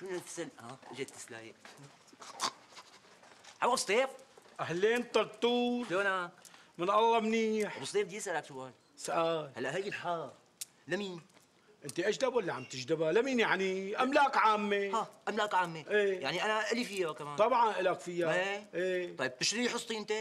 شو نفسن آه اجت سلايق ابو سطيف أهلين طرطور. شلونك؟ من الله منيح. أبو سطيف بدي اسالك سؤال. سؤال هلأ هي الحارة لمين؟ أنت اجدب ولا عم تجدبها. لمين يعني؟ أملاك عامة. ها أملاك عامة. إيه. يعني أنا إلي فيها كمان. طبعا إلك فيها. إيه. إيه. طيب تشتري لي حصتي أنت؟